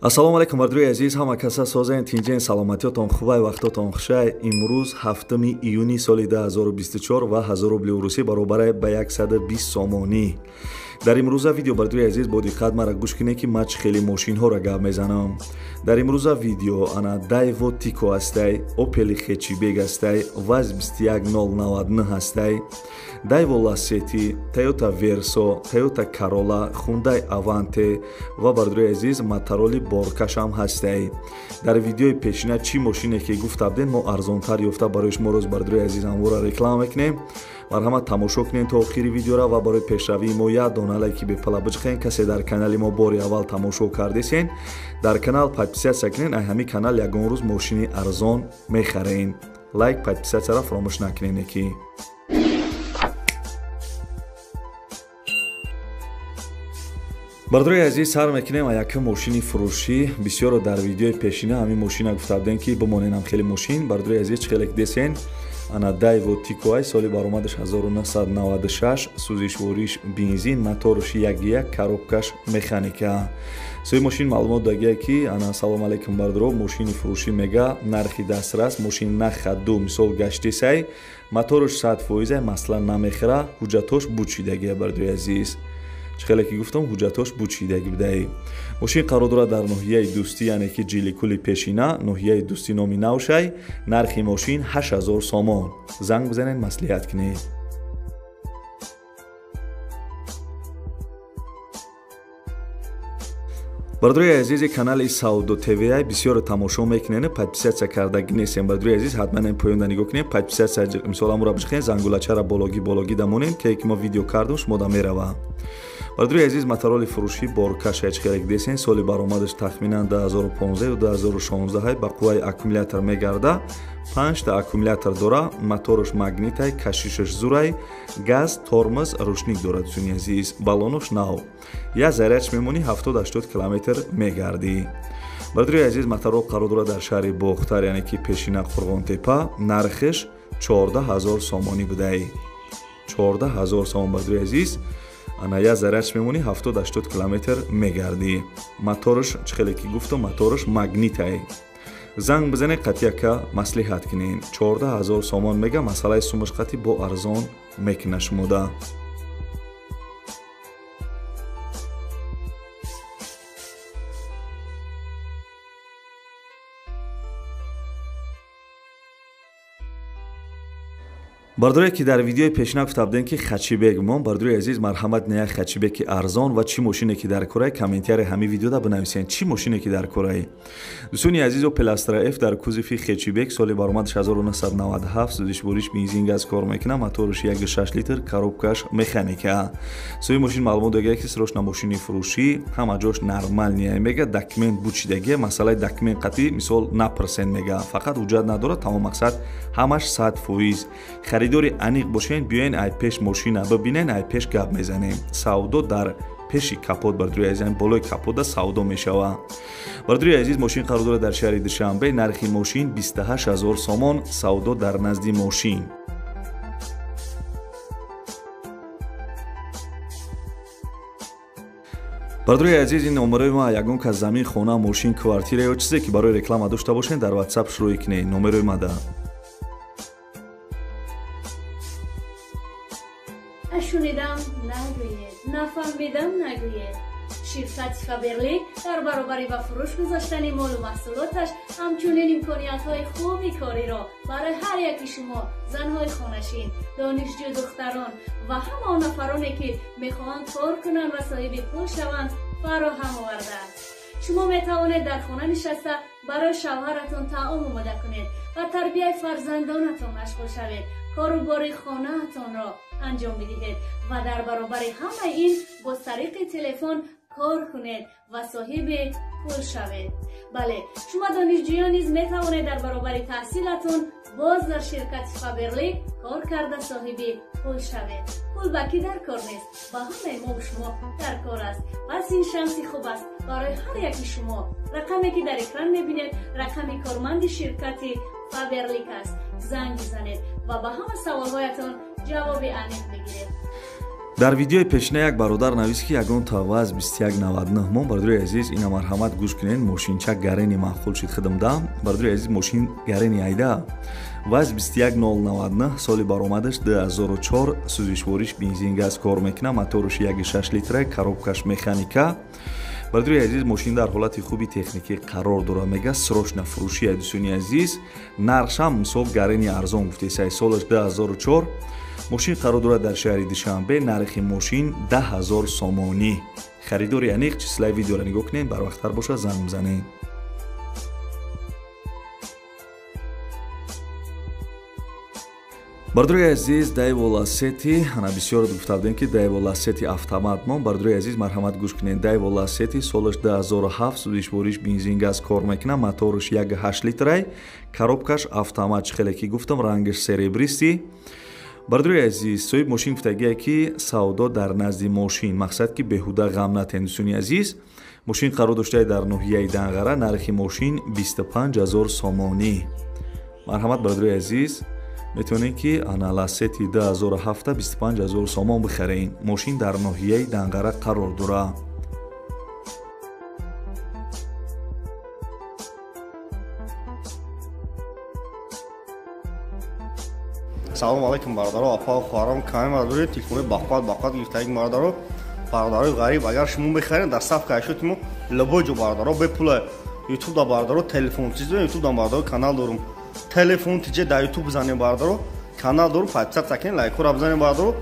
ассалому алайкум бардуи азиз. Ҳама каса созен тинҷен саломатиётон хубай вақтотон хушай. Имрӯз 7 июни соли 2024 ва 1000 рубли урусӣ баробар ба 120 сомонӣ дар имрӯза видео бардуи азиз бо диққат мара гӯш кине ки ма чӣ хеле мошинҳоро гап мезанам. Дар имрӯза видео ана дайво тико ҳастай опели хечибег ҳастай ваз 21099 ҳастай дайво лассети тойота версо тойота карола хундай аванте ва бардуи азиз мотороли боркашам ҳастай дар видеои пешина чӣ мошине ки гуфтабден мо арзонтар ёфта барои шумо рӯз бардуи азиз ҳамвора реклама мекунем марҳамат тамошо кунем то охири видеора ва барои пешравии мо як дона лайки бепала биҷиқен касе дар канали мо бори аввал тамошо кардесен дар канал подписатсия кунен ай ҳамин канал ягон рӯз мошини арзон мехарен. Лайк подписатсияро фаромӯш накунен ки бардуи азиз сар мекунем а якм мошини фурӯшӣ. Бисёро дар видеои пешина ҳамин мошина гуфтабудем ки бимоненам хеле мошин. Бардуи азиз чӣ хеле десен ана дайво тикоай соли баромадаш 1996 сӯзишвориш бензин моторш якгияк коробкаш механика. Сои мошин маълумот дагия ки ана салом алейкум бардуро мошини фурӯшӣ мега нархи дастрас мошин нахаду мисол гаштисай моторш сад фоиза маслан намехӯра ҳуҷҷатош бучидагия бардуи азиз хеле ки гуфтам ҳуҷҷатош бучидагӣ будаи мошин қарор дорад дар ноҳияи дӯстӣ яъне ки ҷиликули пешина ноҳияи дӯстӣ номи навшай нархи мошин 8 сомон. Занг бизанед маслиҳат кунед. Бардуи азизи канали саудо тва бисёро тамошо мекунед подписатсия кардагӣ нестем бардуи азиз ҳатман поёнда нигоҳ кунед. Подписатсия мисол амура бишухен зангулачара бологӣ бологӣ дамонем ке ки мо видео кардам шумо да мерава бардуи азиз мотороли фурӯшӣ боркаша чхелек десен соли баромадаш тахминан 2015 2016 ба қувваи аккумулятор мегарда панҷта аккумулятор дора мотораш магнитай кашишаш зурай газ тормоз рӯшник дорад. Дӯстони азиз балонош нав. Як зарядч мемонӣ 70-80 километр мегардӣ. Бардуи азиз моторол қарор дорад дар шаҳри бохтар яъне ки пешина қурғонтепа нархиш 14000 сомонӣ будай. 14000 сомон бардуи азиз ана як зарядч мемонӣ 70-80 километр мегардӣ мотораш чӣ хеле ки гуфтам мотораш магнитай занг бизанед қатъяка маслиҳат кунед 14000 сомон мега масъалаи сумаш қатъи бо арзон мекуна шумода بردوری که در ویدیوی پیشنهاد گفته بودن که خچی بیگ مون بردوری عزیز مرحمت نه خچی بیگ که ارزان و چی ماشینی که در کورای کامنتار همه ویدیو ده بنویسین چی ماشینی که در کره دوستان عزیز و پلاسترا اف در کوزیفی خچی بیگ سال برآمد 1997 سودش بورش بنزین گاز کار می‌کنه موتورش 1.6 لیتر کاروبکاش مکانیکا سوی ماشین معلومه دیگه کس روش ماشینی فروشی هم اجوش نرمال نیه میگه داکمنت بوچیدگی مساله داکمنت قطی مثال نپرسن میگه فقط وجود نداره تمام مقصد همش 100 فویز харидори аниқ бошед биёед айпеш мошина. Бибинед айпеш гап мезанем. Савдо дар пеши капот бародари азизам болои капота савдо мешавад бародари азиз мошин қарор дорад дар шаҳри душанбе нархи мошин 28 ҳазор сомон савдо дар назди мошин. Бародари азиз ин номерои ма ягон кас замин хона мошин квартира ё чизе ки барои реклама дошта бошед дар ватсап шурӯъ кунед. Номерои мада. нашунидам нагӯед нафаҳмидам нагӯед. Ширкати фаберлӣ дар баробари ба фурӯш гузоштани молу маҳсулоташ ҳамчунин имкониятҳои хуби кориро барои ҳар яки шумо занҳои хонашин донишҷӯ духтарон ва ҳама он нафароне ки мехоҳанд кор кунанд ва соҳиби пул шаванд фароҳам овардааст шумо метавонед дар хона нишаста барои шавҳаратон таом омода кунед ва тарбияи фарзандонатон машғул шавед. Кору бори хонаатонро анҷом бидиҳед ва дар баробари ҳама ин бо тариқи телефон кор кунед ва соҳиби пул шавед. Бале шумо донишҷӯён низ метавонед дар баробари таҳсилатон боз дар ширкати фаберлик кор карда соҳиби пул шавед. Пул ба кӣ дар кор нест? Ба ҳамаи мо шумо дар кор аст. Пас ин шанси хуб аст. Барои ҳар яки шумо рақаме ки дар экран мебинед рақами корманди ширкати фаберлик аст. Занг бизанед ва ба ҳама саволҳоятон ҷавоби аниқ бигирем дар видеои пешина як бародар навист ки ягон таваз 2199 мон. Бародари азиз ина марҳамат гӯш кунед. Мошинчак гарени маъқул шид хидмда бародари азиз мошин гарени айда. Ваз 21099 соли баромадаш 2004 сӯзишвориш бензин газ кор мекунад моторуш 16 литра коробкаш механика. Бародари азиз мошин дар ҳолати хуби техникӣ қарор дора мега. Срочна фурӯши айдусуни азиз. Нархшам мусов гарени арзон гуфтесай солаш 2004 мошин қарор дорад дар шаҳри душанбе нархи мошин 10000 сомонӣ. Харидори аниқ числаи видеоро нигоҳ кунед барвақттар бошад занг бизанед бардурои азиз дайво лассети ана бисёр гуфта будем ки дайво лассети автомат мон. Бардурои азиз марҳамат гӯш кунед. Дайво лассети солаш 2007 судишвориш бензин газ кор мекунад моторуш 18 литрай коробкаш автомат чихеле ки гуфтам рангаш серебристи бардурои азиз соҳиб мошин гуфтагие ки савдо дар назди мошин. Мақсад ки беҳуда ғам натен дӯстони азиз. Мошин қарор доштае дар ноҳияи данғара нархи мошин 25 0 сомонӣ. Марҳамат бардурои азиз метавонед ки аналасети 2007 25 0 сомон бихаред мошин дар ноҳияи данғара қарор дорад салом алейкум бародаро апа хоҳарам каме мардори телефони бақват бақват гирифтаги бародаро бародарои ғариб агар шумо бихаред дар саф кашотимо лабоҷо бародаро бепула ютуб да бародаро телефон чиз ютуб да бародаро канал дорум. Телефон тиҷе дар ютуб бизанем бародаро канал дорум подписат закин лайкора бизанем бародаро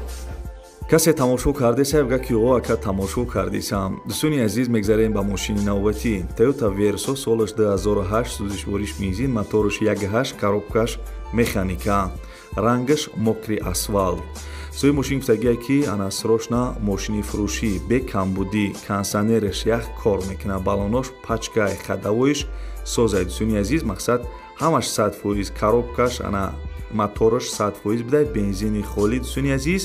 касе тамошо кардеса бга ки оғо ака тамошо кардисам. Дӯстони азиз мегзарем ба мошини навбатӣ. Toyota verso солаш 2008 сӯзишвориш бензин моторуш 18 коробкаш механика рангаш мокри асфалт. Соҳи мошин гуфтагие ки ана срочна мошини фурӯшӣ бе камбудӣ консионераш ях кор мекунад балонош пачкай хадавоиш созай дӯстони азиз мақсад ҳамаш сад фоиз коробкаш ана мотораш сад фоиз бидай бензини холӣ дӯстони азиз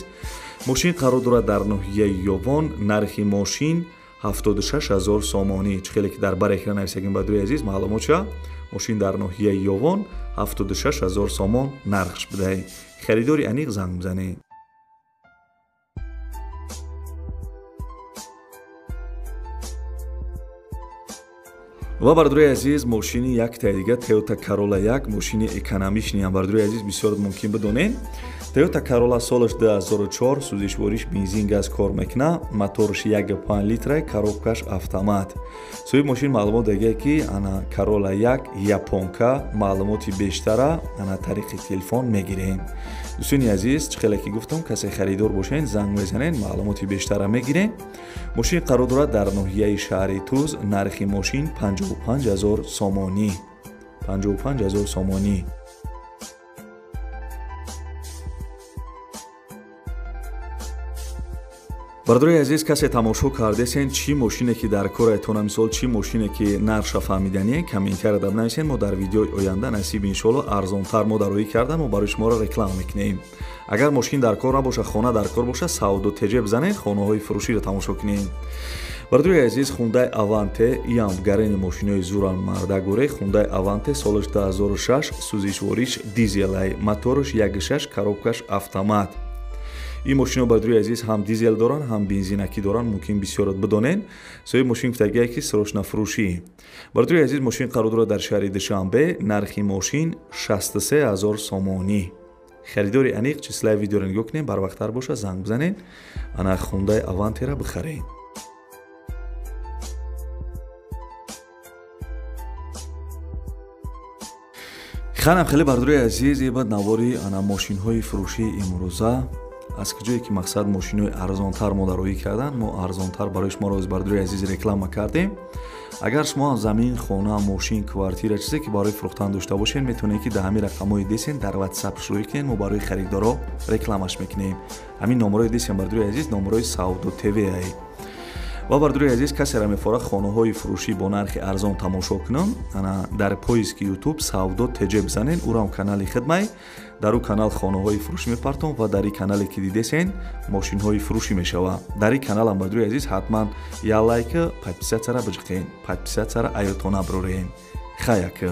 мошин қарор дорад дар ноҳияи ёвон нархи мошин 76 0 сомонӣ. Чӣ хеле ки дар барекра нависагин бадуи азиз маълумот ша мошин дар ноҳияи ёвон 76 0 сомон нархш бидай харидори аниқ занг бизанед ва бардурои азиз мошини якта дига toyota corolla як мошини экономишниам бардурои азиз бисёр мумкин бидонед. Toyota corolla солаш 2004 сӯзишвориш бензин газ кор мекунад моторш 15 литрай коробкаш автомат. Соҳиби мошин маълумот дагие ки ана corolla як японка маълумоти бештара ана тариқи телефон мегирем дӯстони азиз чӣ хеле ки гуфтам касе харидор бошед занг мезанед маълумоти бештара мегиред мошин қарор дорад дар ноҳияи шаҳри туз нархи мошин 55 0 сомонӣ 55 0 сомонӣ бардорои азиз касе тамошо кардесен чӣ мошине ки дар кораетона мисол чӣ мошине ки нарша фаҳмиданиян комментария дар нависен мо дар видеои оянда насиби иншоалло арзонтар мо дароӣ карда мо барои шуморо реклама мекунем. Агар мошин дар кор набоша хона дар кор боша савдо теҷе бизанед хонаҳои фурӯширо тамошо кунед бардорои азиз хундай аванте иам гарени мошинои зуран мардагуре хундай аванте солаш 2006 сӯзишвориш дизелай моторш 16 коробкаш автомат ин мошино бадруи азиз ҳам дизел доранд ҳам бензинакӣ доранд мумкин бисёрат бидонед. Соҳиби мошин гуфтагие ки срочнафурӯшӣ бардруи азиз мошин қарор дорад дар шаҳри душанбе нархи мошин 63 0 сомонӣ харидори аниқ числаи видеоро нигоҳ кунед барвақттар боша занг бизанед. Ана хундаи авантера бихаред. Ханам хеле бардурои азиз ибад навори ана мошинҳои фурӯшии имрӯза аз киҷое ки мақсад мошинои арзонтар мо дароӣ карданд мо арзонтар барои шумо роз бардурои азиз реклама кардем агар шумо замин хона мошин квартира чизе ки барои фурӯхтан дошта бошед метавонед ки дар ҳамин рақамҳои десен дар ватсап шурӯъ кунед мо барои харидоро рекламаш мекунем ҳамин номерои десен бардурои азиз номерои савдо тваи ва бардурои азиз касеро мефора хонаҳои фурӯшӣ бо нархи арзон тамошо кунам ана дар поиски ютуб савдо тж бизанед урам канали хидмай дар ӯ канал хонаҳои фурӯшӣ мепартом ва дар и канале ки дидесен мошинҳои фурӯшӣ мешавад дар и каналам бардурои азиз ҳатман я лайка подписатсияра биҷиқен подписатсияра аётона бирорен хаяка